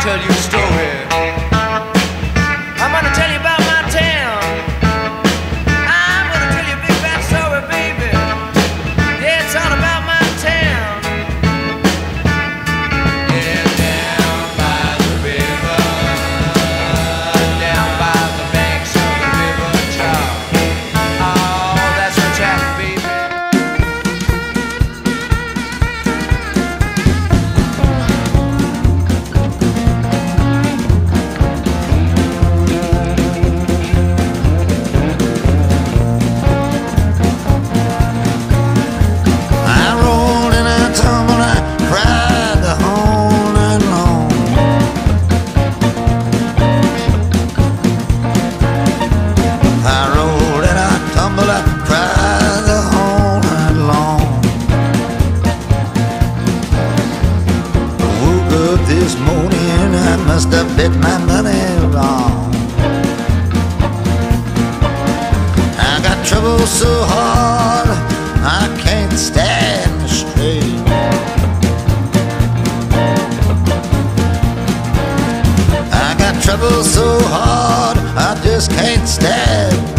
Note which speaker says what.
Speaker 1: tell you a story.
Speaker 2: this morning I must have bet my money wrong. I got trouble so hard I can't stand straight. I got trouble so hard I just can't stand